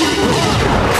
Oh, my God.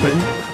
本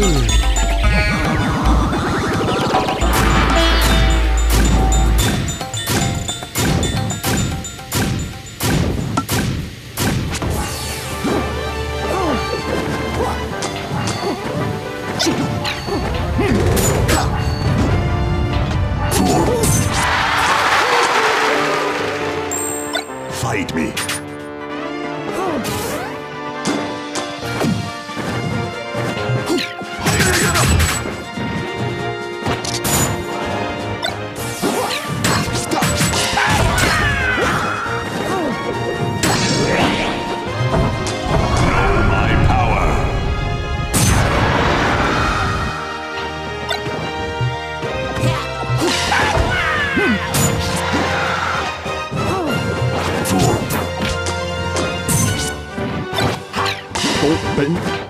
Ooh. 本本。